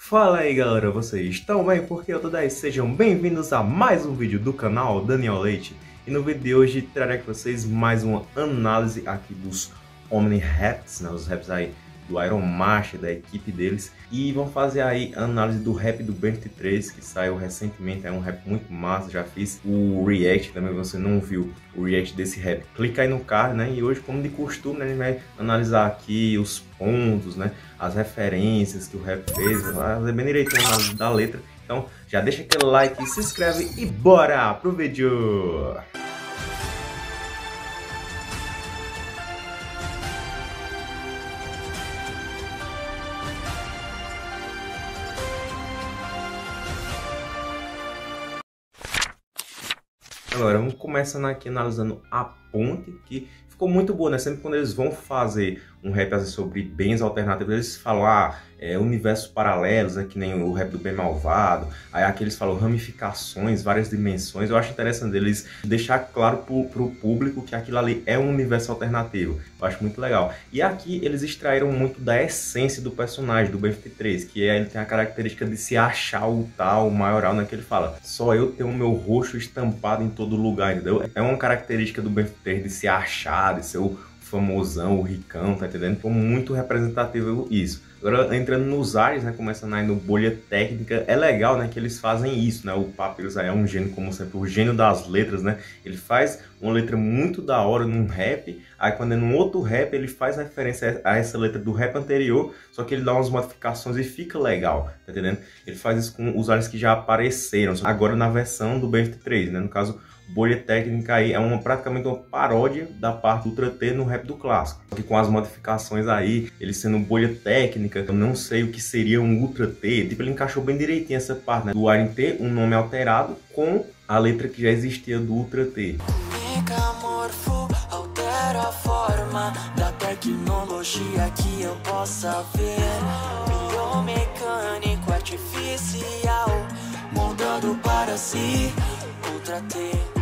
Fala aí galera, vocês estão bem? Porque eu tô daí, sejam bem-vindos a mais um vídeo do canal Daniel Leite E no vídeo de hoje trarei com vocês mais uma análise aqui dos Omni Raps, né, os raps aí do Iron Master, da equipe deles. E vamos fazer aí a análise do rap do Ben 3 que saiu recentemente. É um rap muito massa, já fiz o react também, você não viu o react desse rap. Clica aí no card, né? E hoje, como de costume, né, a gente vai analisar aqui os pontos, né? As referências que o rap fez, fazer bem direitinho a análise da letra. Então, já deixa aquele like, se inscreve e bora pro vídeo! Agora, vamos começando aqui analisando a ponte, que ficou muito boa, né? Sempre quando eles vão fazer um rap assim, sobre bens alternativos, eles falam, ah, é, universos paralelos, né, que nem o rap do bem malvado, aí aqui eles falam ramificações, várias dimensões, eu acho interessante eles deixar claro pro, público que aquilo ali é um universo alternativo, eu acho muito legal. E aqui eles extraíram muito da essência do personagem, do BFT3, que é, ele tem a característica de se achar o tal, o maioral, né, que ele fala, só eu tenho o meu rosto estampado em todo lugar, entendeu? É uma característica do BFT3 de se achar, de ser o famosão, o ricão, tá entendendo? Ficou muito representativo isso. Agora, entrando nos ares, né, começando aí no bolha técnica, é legal, né, que eles fazem isso, né, o Papyrus aí é um gênio, como sempre, o gênio das letras, né, ele faz uma letra muito da hora num rap, aí quando é num outro rap, ele faz referência a essa letra do rap anterior, só que ele dá umas modificações e fica legal, tá entendendo? Ele faz isso com os ares que já apareceram, agora na versão do BFT3, né, no caso, bolha técnica aí é uma, praticamente uma paródia da parte Ultra T no rap do clássico. Que com as modificações aí, ele sendo bolha técnica, eu não sei o que seria um Ultra T. Tipo, ele encaixou bem direitinho essa parte, né? Do Iron T, um nome alterado, com a letra que já existia do Ultra T. Megamorfo altera a forma da tecnologia que eu possa ver. Biomecânico artificial, moldando para si Ultra T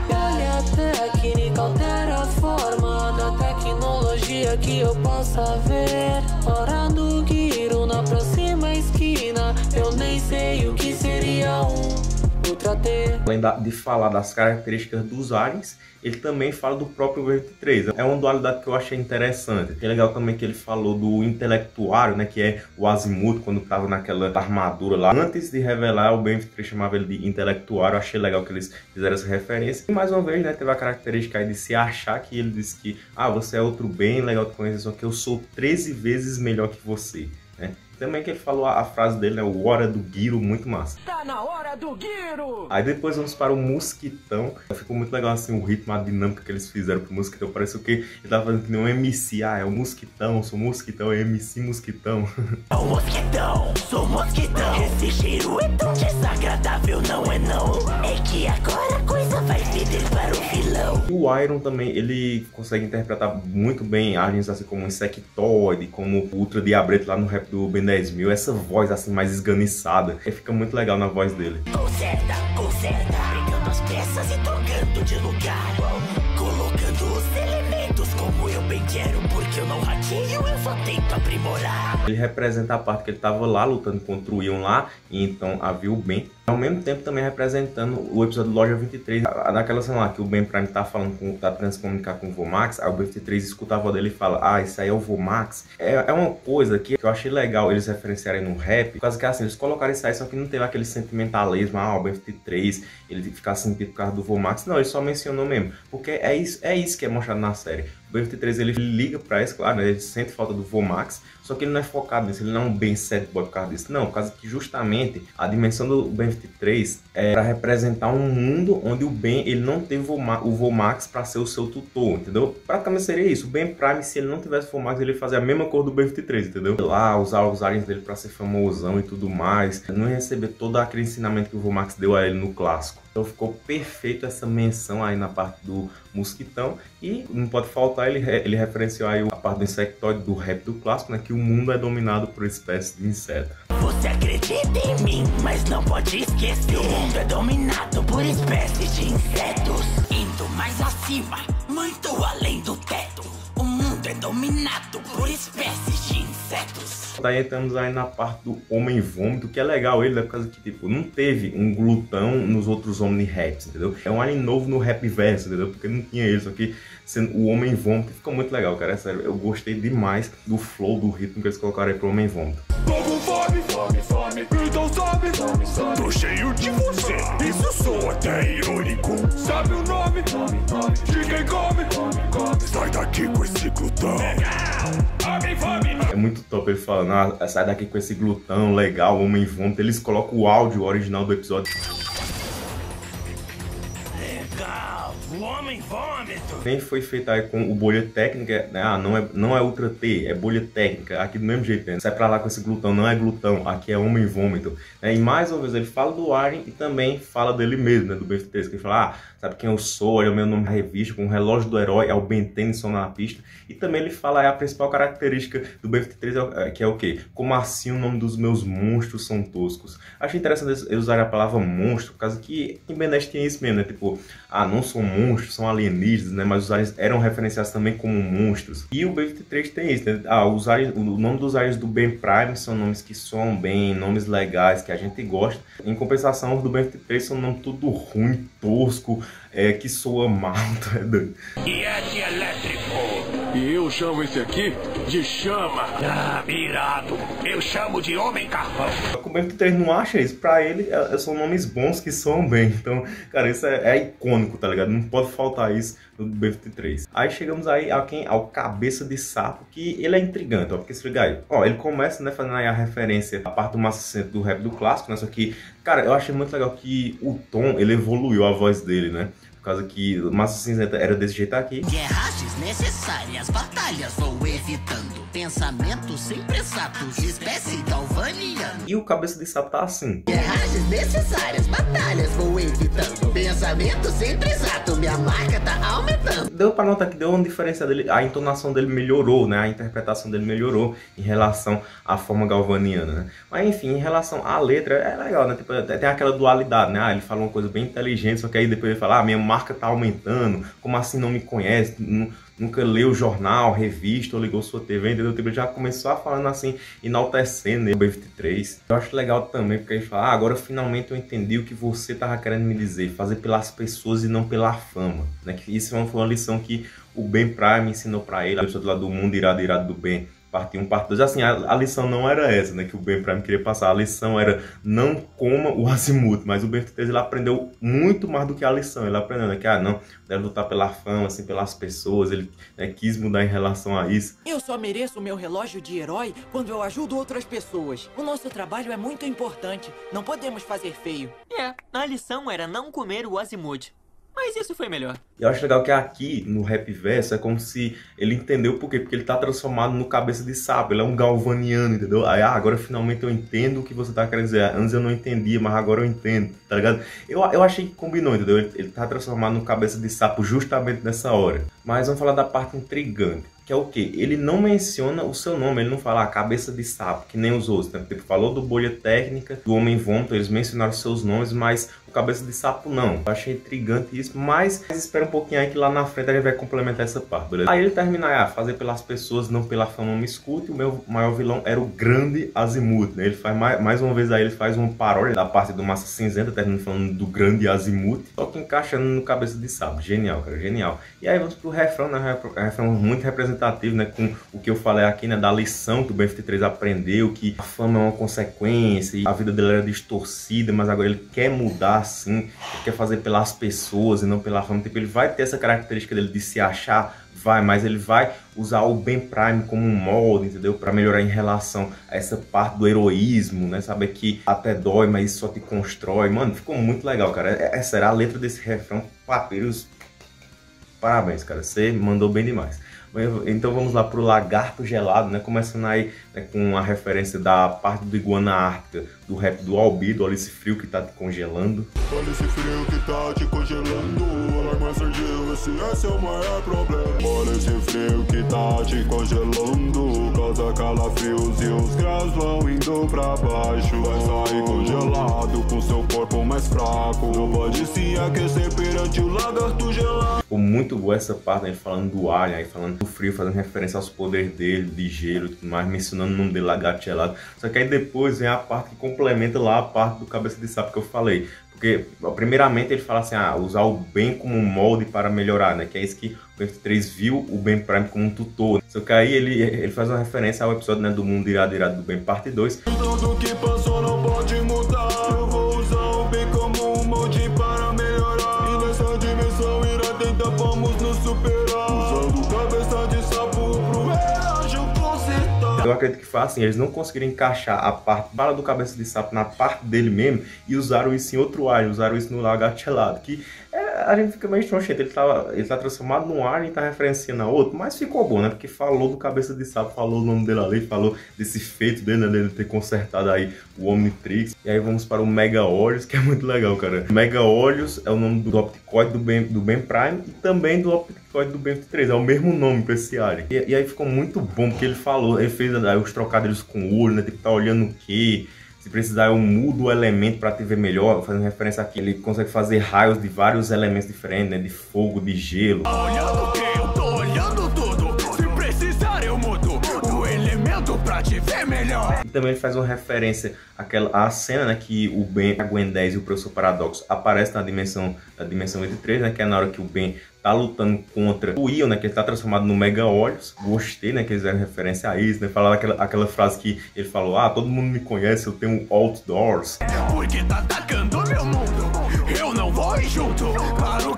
que eu possa ver. Hora do giro na próxima esquina, eu nem sei o que seria um. Além de falar das características dos aliens, ele também fala do próprio VT3. É uma dualidade que eu achei interessante. É legal também que ele falou do intelectuário, né, que é o Azimuth, quando estava naquela armadura lá. Antes de revelar, o BF3 chamava ele de intelectuário. Eu achei legal que eles fizeram essa referência. E mais uma vez, né, teve a característica de se achar que ele disse que, ah, você é outro bem, legal de conhecer, só que eu sou 13 vezes melhor que você. Né? Também que ele falou a, a frase dele, né? O hora do Guiro, muito massa. Tá na hora do Guiro! Aí depois vamos para o Mosquitão. Ficou muito legal assim o ritmo, a dinâmica que eles fizeram pro Mosquitão. Parece o que ele tava fazendo que nem um MC. Ah, é o Mosquitão, sou Mosquitão, é MC Mosquitão. É o Mosquitão, sou Mosquitão. Esse cheiro é tão desagradável, não é não. É que agora a coisa para o vilão. E o Iron também, ele consegue interpretar muito bem aliens assim como Insectoid, como o Ultra Diabrete lá no rap do Ben 10 mil, essa voz assim mais esganiçada, fica muito legal na voz dele. Conserta, conserta, pegando as peças e trocando de lugar, colocando os elementos como eu bem quero, porque eu não eu só tento aprimorar. Ele representa a parte que ele tava lá lutando contra o Ion lá, e então havia o Ben ao mesmo tempo também representando o episódio Loja 23, naquela cena lá que o Ben Prime tá falando com, tá tentando se comunicar com o Vomax, aí o Ben23 escuta a voz dele e fala, ah, isso aí é o Vomax. É, é uma coisa que eu achei legal eles referenciarem no rap, por causa que assim, eles colocaram isso aí, só que não teve aquele sentimentalismo, ah, o Ben23, ele ficar sentido por causa do Vomax, não, ele só mencionou mesmo, porque é isso, é isso que é mostrado na série. O BFT3 ele liga pra isso, claro, né? ele sente falta do Vomax, só que ele não é focado nisso, ele não é um bem set boy por causa disso. Não, por causa que justamente a dimensão do BFT3 é para representar um mundo onde o Ben ele não teve o Vomax para ser o seu tutor, entendeu? Praticamente seria isso. O Ben Prime, se ele não tivesse Vomax, ele ia fazer a mesma cor do BFT3, entendeu? Lá, usar os aliens dele para ser famosão e tudo mais. Não ia receber todo aquele ensinamento que o Vomax deu a ele no clássico. Então ficou perfeito essa menção aí na parte do mosquitão. E não pode faltar, ele, ele referenciou aí a parte do insectoide do do clássico, né? Que o mundo é dominado por espécies de inseto. Você acredita em mim, mas não pode esquecer. O mundo é dominado por espécies de insetos. Indo mais acima, muito além do teto. O mundo é dominado por espécies de insetos. Daí estamos aí na parte do homem vômito, que é legal ele, né? Por causa que, tipo, não teve um glutão nos outros Omni-Raps, entendeu? É um alien novo no rap verso, entendeu? Porque não tinha ele, só que sendo o homem vômito ficou muito legal, cara. É sério, eu gostei demais do flow, do ritmo que eles colocaram aí pro homem vômito. Tô cheio de você, isso sou até irônico. Sabe o nome, de quem come. Sai daqui com esse glutão. É muito top ele falando, ah, sai daqui com esse glutão, legal, homem vômito. Eles colocam o áudio original do episódio. Nem foi feita aí com o bolha técnica, né? Ah, não é, não é Ultra T, é bolha técnica. Aqui do mesmo jeito, né? Sai pra lá com esse glutão, não é glutão, aqui é homem vômito. Né? E mais uma vez ele fala do Arjen e também fala dele mesmo, né? Do BFT3, que ele fala, ah, sabe quem eu sou, olha o meu nome na revista, com o relógio do herói, é o Ben Tennyson na pista. E também ele fala é a principal característica do BFT3, é, que é o quê? Como assim o nome dos meus monstros são toscos. Achei interessante eles usarem a palavra monstro, por causa que em Ben 10 tinha isso mesmo, né? Tipo, ah, não são monstros, são alienígenas, né? Mas os aliens eram referenciados também como monstros. E o B-23 tem isso, né? Ah, os aliens, o nome dos aliens do Ben Prime são nomes que soam bem, nomes legais, que a gente gosta. Em compensação, os do B-23 são nomes tudo ruim, tosco, é, que soa mal, tá doido? E é elétrico. E eu chamo esse aqui de chama. Ah, mirado. Eu chamo de homem carvão. Só que o B-23 não acha isso. Pra ele, é, são nomes bons que soam bem. Então, cara, isso é, é icônico, tá ligado? Não pode faltar isso no B-23. Aí chegamos aí a quem? Ao Cabeça de Sapo, que ele é intrigante, ó. Porque se liga aí. Ó, ele começa, né, fazendo aí a referência à parte do Massa do rap do clássico, né? Só que, cara, eu achei muito legal que o tom, ele evoluiu a voz dele, né? Por causa que Massa Cinzenta era desse jeito aqui. Guerras desnecessárias, batalhas vou evitando. Pensamentos sempre exatos, espécie galvaniana. E o Cabeça de Sapo tá assim. Guerras desnecessárias, batalhas vou evitando. Pensamento sempre exato, minha marca tá aumentando. Deu pra notar que deu uma diferença dele, a entonação dele melhorou, né? A interpretação dele melhorou em relação à forma galvaniana, né? Mas enfim, em relação à letra, é legal, né? Tipo, tem aquela dualidade, né? Ah, ele fala uma coisa bem inteligente, só que aí depois ele fala, ah, minha marca tá aumentando, como assim não me conhece? Não, nunca leu jornal, revista ou ligou sua TV, entendeu? Tipo, já começou a falando assim, enaltecendo né, o B23. Eu acho legal também, porque ele fala, ah, agora finalmente eu entendi o que você tava querendo me dizer, fazer pelas pessoas e não pela fama, né? Que isso foi uma lição que o Ben Prime ensinou para ele, a pessoa lá do mundo irado, irado do bem parte 1, parte 2. Assim, a, a, lição não era essa, né, que o Ben Prime queria passar. A lição era não coma o azimuth, mas o Ben 13 ele aprendeu muito mais do que a lição. Ele aprendeu né, que, ah, não, deve lutar pela fama, assim, pelas pessoas. Ele né, quis mudar em relação a isso. Eu só mereço o meu relógio de herói quando eu ajudo outras pessoas. O nosso trabalho é muito importante. Não podemos fazer feio. É, a lição era não comer o azimuth. Mas isso foi melhor. Eu acho legal que aqui, no rap verso, é como se ele entendeu por quê? Porque ele tá transformado no cabeça de sapo, ele é um galvaniano, entendeu? Aí, ah, agora finalmente eu entendo o que você tá querendo dizer. Antes eu não entendia, mas agora eu entendo, tá ligado? Eu, eu achei que combinou, entendeu? Ele, ele tá transformado no cabeça de sapo justamente nessa hora. Mas vamos falar da parte intrigante que é o que? Ele não menciona o seu nome, ele não fala ah, cabeça de sapo, que nem os outros. Né? Tipo, falou do bolha técnica, do homem vômito, eles mencionaram seus nomes, mas o cabeça de sapo não. Eu achei intrigante isso, mas espera um pouquinho aí que lá na frente gente vai complementar essa parte, beleza? Aí ele termina, ah, fazer pelas pessoas, não pela fama, me escute. O meu maior vilão era o grande Azimuth, né? Ele faz mais, mais uma vez aí, ele faz uma paródia da parte do Massa Cinzenta, terminando falando do grande Azimuth, só que encaixando no cabeça de sapo. Genial, cara, genial. E aí vamos pro refrão, né? Refrão muito representativo, né, com o que eu falei aqui, né, da lição que o BFT3 aprendeu, que a fama é uma consequência, e a vida dele era distorcida, mas agora ele quer mudar, assim, quer fazer pelas pessoas e não pela fama. Tipo, ele vai ter essa característica dele de se achar, vai, mas ele vai usar o Ben Prime como um molde, entendeu? Para melhorar em relação a essa parte do heroísmo, né? Saber que até dói, mas isso só te constrói. Mano, ficou muito legal, cara. É, essa era a letra desse refrão. Papyrus, parabéns, cara. Você mandou bem demais. Então vamos lá para o lagarto gelado, né? Começando aí né, com a referência da parte do iguana ártica, do rap do Albido, olha esse frio que tá te congelando. Olha esse frio que tá te congelando, o alarme surgiu, esse, esse é o maior problema. Olha esse frio que tá te congelando, causa calafrios e os graus vão indo pra baixo. Vai sair congelado com seu corpo mais fraco, não pode se aquecer perante o lagarto gelado. Ficou muito boa essa parte, ele falando do Alien, aí falando do frio, fazendo referência aos poderes dele, de gelo e tudo mais, mencionando o nome dele lá, gelado. Só que aí depois vem a parte que complementa lá a parte do cabeça de sapo que eu falei. Porque, primeiramente, ele fala assim, ah, usar o Ben como molde para melhorar, né? Que é isso que o BF3 viu o Ben Prime como um tutor. Só que aí ele, ele faz uma referência ao episódio né, do Mundo Irado Irado do Ben, parte 2. Tudo que Eu acredito que foi assim, eles não conseguiram encaixar a parte bala do cabeça de sapo na parte dele mesmo e usaram isso em outro ar, usaram isso no lagarto gelado, que a gente fica meio tronchento. Ele, tava, ele tá transformado num ar e tá referenciando a outro, mas ficou bom, né? Porque falou do cabeça de sapo, falou o nome dele ali, falou desse feito dele, né? Dele ter consertado aí o Omnitrix. E aí vamos para o Mega Olhos, que é muito legal, cara. Mega Olhos é o nome do Opticoid do Ben, do ben Prime e também do Opticoid do Ben 3. É o mesmo nome pra esse área. E, e, aí ficou muito bom, porque ele falou, ele fez aí, os trocadilhos com o olho, né? Tipo, tá olhando o quê? Se precisar, eu mudo o elemento para te ver melhor. Fazendo referência aqui, ele consegue fazer raios de vários elementos diferentes, né? De fogo, de gelo. Olhando que também ele faz uma referência àquela, à cena, né? Que o Ben, a Gwen 10 e o Professor Paradoxo aparecem na dimensão, na dimensão 23, né? Que é na hora que o Ben tá lutando contra o Ion, né? Que ele tá transformado no Mega Olhos. Gostei, né? Que eles fizeram referência a isso, né? Falaram aquela, aquela frase que ele falou: Ah, todo mundo me conhece, eu tenho outdoors. Porque tá atacando meu mundo, eu não vou junto.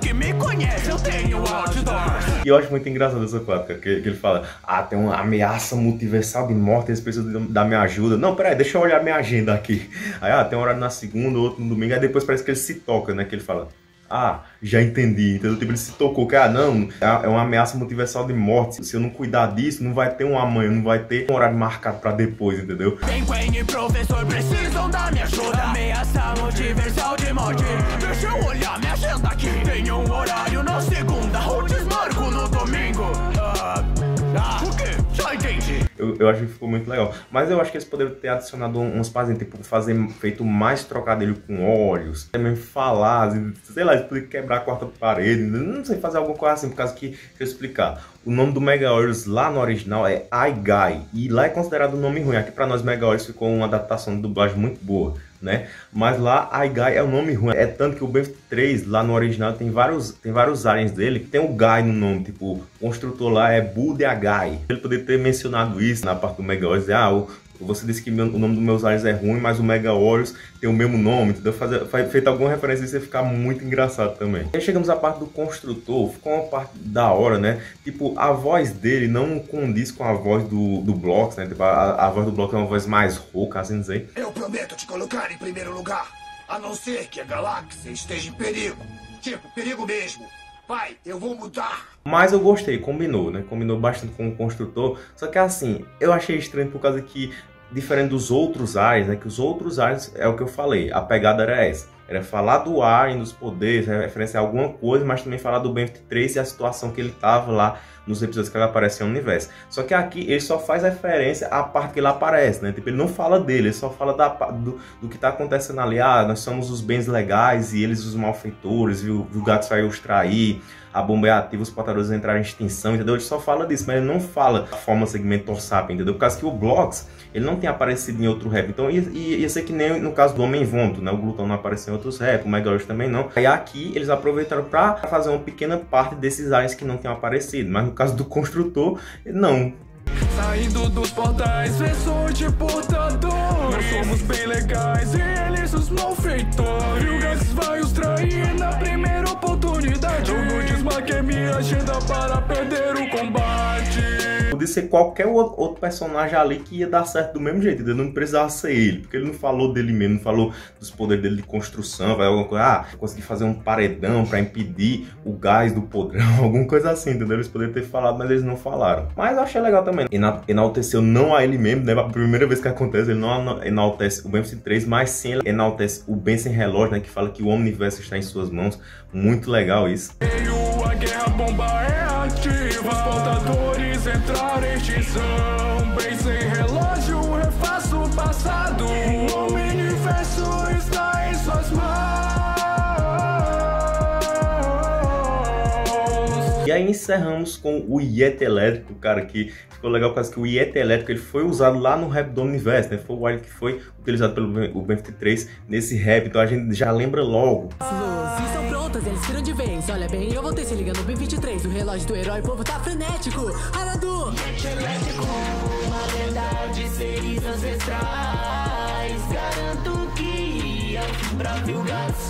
Que conhece, eu tenho outdoors. E eu acho muito engraçado essa parte, que, que ele fala: Ah, tem uma ameaça multiversal de morte, eles precisam da minha ajuda. Não, peraí, deixa eu olhar minha agenda aqui. Aí, ah, tem um horário na segunda, outro no domingo, aí depois parece que ele se toca, né? Que ele fala ah, já entendi. Então, tipo, ele se tocou que, ah, não, é uma ameaça multiversal de morte. Se eu não cuidar disso, não vai ter um amanhã, não vai ter um horário marcado pra depois, entendeu? Penguin e professor precisam da minha ajuda. Ameaça multiversal de morte. Deixa eu olhar minha agenda aqui. Tem um horário na segunda, Eu, eu acho que ficou muito legal. Mas eu acho que eles poderiam ter adicionado uns fazendas, tipo, fazer feito mais trocadilho com olhos. Também falar, sei lá, poderiam quebrar a quarta parede. Não sei, fazer alguma coisa assim, por causa que, deixa eu explicar. O nome do Mega Olhos lá no original é iGuy. E lá é considerado um nome ruim. Aqui pra nós, Mega Olhos ficou uma adaptação de dublagem muito boa né? Mas lá iGuy é um nome ruim. É tanto que o Benf 3 lá no original tem vários tem vários aliens dele que tem o Guy no nome, tipo, o construtor lá é Guy. Ele poderia ter mencionado isso na parte do Mega dizer, ah, você disse que meu, o nome dos meus aliens é ruim, mas o Mega Warriors tem o mesmo nome, entendeu? Fazer, faz, feito alguma referência isso ia ficar muito engraçado também. Aí chegamos à parte do construtor, ficou uma parte da hora, né? Tipo, a voz dele não condiz com a voz do, do né? Tipo, a, a voz do Blocks é uma voz mais rouca, assim dizer. Prometo te colocar em primeiro lugar, a não ser que a galáxia esteja em perigo. Tipo, perigo mesmo. Pai, eu vou mudar. Mas eu gostei, combinou, né? Combinou bastante com o construtor. Só que assim, eu achei estranho por causa que, diferente dos outros ares, né? Que os outros ares, é o que eu falei, a pegada era essa. Era falar do ar e dos poderes, referenciar alguma coisa, mas também falar do Ben 3 e a situação que ele tava lá nos episódios que ele aparece no universo. Só que aqui ele só faz referência à parte que ele aparece, né? Tipo, ele não fala dele, ele só fala da, do, do que está acontecendo ali. Ah, nós somos os bens legais e eles os malfeitores, viu? O gato saiu os trair, a bomba é ativa, os portadores entraram em extinção, entendeu? Ele só fala disso, mas ele não fala da forma segmento Torsap, entendeu? Por causa que o Blocks, ele não tem aparecido em outro rap. Então ia, ia ser que nem no caso do Homem Vômito, né? O Glutão não apareceu em outros rap, o Megalith também não. Aí aqui eles aproveitaram para fazer uma pequena parte desses aliens que não tinham aparecido, mas no caso do construtor, não. Saindo dos portais, versões de portadores Nós somos bem legais e eles os malfeitores E o Gax vai os trair na primeira oportunidade Eu não desmarquei minha agenda para perder o podia ser qualquer outro personagem ali que ia dar certo do mesmo jeito, entendeu? Não precisava ser ele, porque ele não falou dele mesmo, não falou dos poderes dele de construção, vai alguma coisa, ah, consegui fazer um paredão para impedir o gás do podrão, alguma coisa assim, entendeu? Eles poderiam ter falado, mas eles não falaram. Mas eu achei legal também. Enalteceu não a ele mesmo, né? A primeira vez que acontece, ele não enaltece o Ben 3, mas sim ele enaltece o Ben sem relógio, né? Que fala que o universo está em suas mãos. Muito legal isso. a guerra bomba é sun encerramos com o Yeti Elétrico, cara, que ficou legal por causa que o Yeti Elétrico ele foi usado lá no rap do Universo, né? Foi o wire que foi utilizado pelo Ben53 nesse rap, então a gente já lembra logo. Luzes estão prontas, eles viram de vez. Olha bem, eu voltei se ligando no Ben23. O relógio do herói, o povo tá frenético. Aradu! Yeti Elétrico, uma lenda de seres ancestrais.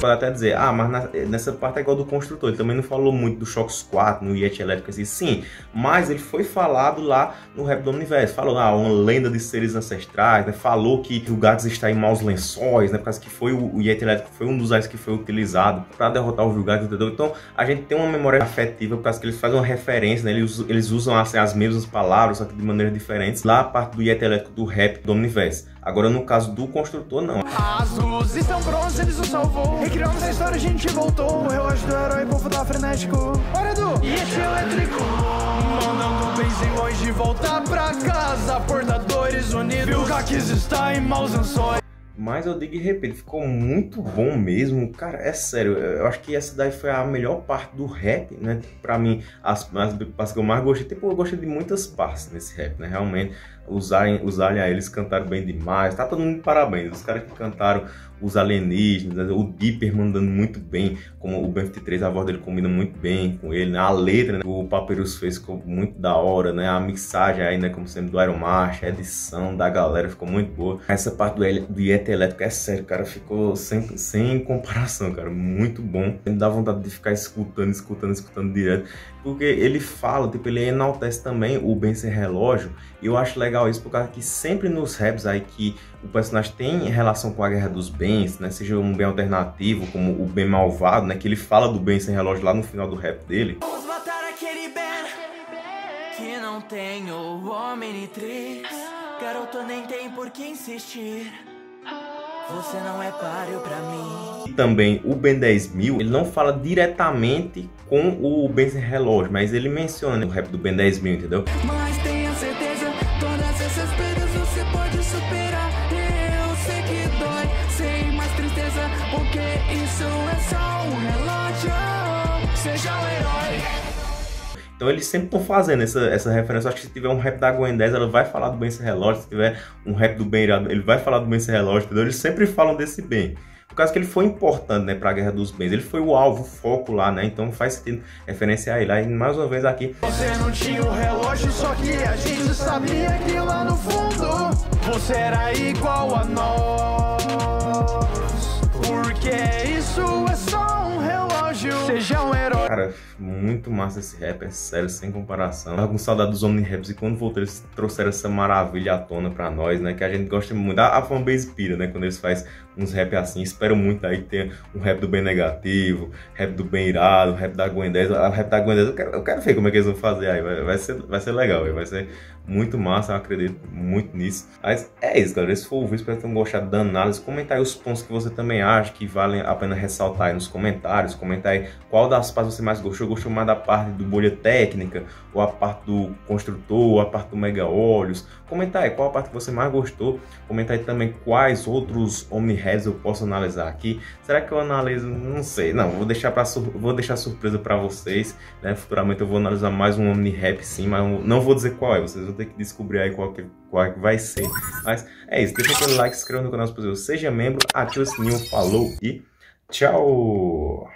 Pode até dizer, ah, mas na- nessa parte é igual do construtor. Ele também não falou muito do Shocks 4, no Yeti Elétrico, assim, sim. Mas ele foi falado lá no Rap do Universo. Falou, ah, uma lenda de seres ancestrais, né? Falou que o Gatos está em maus lençóis, né? Por causa que foi o, o Yeti Elétrico foi um dos ais que foi utilizado para derrotar o Vilgax, entendeu? Então a gente tem uma memória afetiva por causa que eles fazem uma referência, né? Eles, eles usam assim, as mesmas palavras, só que de maneiras diferentes. Lá a parte do Yeti Elétrico do rap do Universo. Agora no caso do construtor, não. As luzes estão prontas, eles nos salvou. Recriamos a história, a gente voltou. O relógio do herói, povo tá frenético. Hora do e elétrico. Mandando de pra casa. Portadores unidos. O está em maus lençóis. Mas eu digo e repito, ficou muito bom mesmo. Cara, é sério, eu acho que essa daí foi a melhor parte do rap, né? Pra mim, as, as partes que eu mais gostei, tipo, eu gostei de muitas partes nesse rap, né? Realmente, usarem, usarem a eles cantaram bem demais. Tá todo mundo de parabéns. Os caras que cantaram os alienígenas, o Dipper mandando muito bem, como o Ben53, a voz dele combina muito bem com ele, né? A letra, né? O Papyrus fez ficou muito da hora, né? A mixagem aí, né? Como sempre, do Iron March, a edição da galera ficou muito boa. Essa parte do, do Yeti Elétrico é sério, cara, ficou sem, sem comparação, cara, muito bom. Me dá vontade de ficar escutando, escutando, escutando direto, porque ele fala, tipo, ele enaltece também o Ben Sem Relógio, e eu acho legal isso, por causa que sempre nos raps aí que o personagem tem relação com a Guerra dos Bens, né, seja um bem alternativo, como o bem malvado, né, que ele fala do Ben Sem Relógio lá no final do rap dele, Vamos matar aquele Ben que não tem o Omnitrix. Garoto, nem tem por que insistir. Você não é páreo pra mim. E também o Ben 10 mil, ele não fala diretamente com o Ben Sem Relógio, mas ele menciona o rap do Ben 10 mil, entendeu? Mas Então eles sempre estão fazendo essa, essa referência. Eu acho que se tiver um rap da Gwen 10, ela vai falar do Ben Sem Relógio. Se tiver um rap do Ben Irado, ele vai falar do Ben Sem Relógio, entendeu? Eles sempre falam desse Ben. Por causa que ele foi importante, né, pra Guerra dos Bens. Ele foi o alvo, o foco lá, né? Então faz sentido referenciar ele. Aí, mais uma vez aqui, Você não tinha o relógio, só que a gente sabia que lá no fundo você era igual a nós. Porque isso é só Seja um herói. Cara, muito massa esse rap, é sério, sem comparação. Tava com saudade dos Omni Raps e quando voltou eles trouxeram essa maravilha à tona pra nós, né? Que a gente gosta muito. A, a fanbase pira, né? Quando eles fazem uns rap assim. Espero muito aí que tenha um rap do bem negativo, rap do bem irado, rap da Gwen 10. A rap da Gwen 10, eu quero, eu quero ver como é que eles vão fazer aí. Vai, vai, ser, vai ser legal, vai ser muito massa, eu acredito muito nisso. Mas é isso, galera. Esse foi o vídeo, espero que tenham gostado da análise. Comenta aí os pontos que você também acha que valem a pena ressaltar aí nos comentários. Comenta aí qual das partes você mais gostou. Gostou mais da parte do bolha técnica, ou a parte do construtor, ou a parte do mega olhos. Comenta aí qual a parte que você mais gostou. Comenta aí também quais outros Eu posso analisar aqui. Será que eu analiso? Não sei. Não, vou deixar, sur- vou deixar surpresa para vocês. Né? Futuramente eu vou analisar mais um Omni-Rap sim, mas não vou dizer qual é. Vocês vão ter que descobrir aí qual que, qual é que vai ser. Mas é isso. Deixa aquele like, se inscreva no canal se possível. Seja membro, ative o sininho, falou e tchau!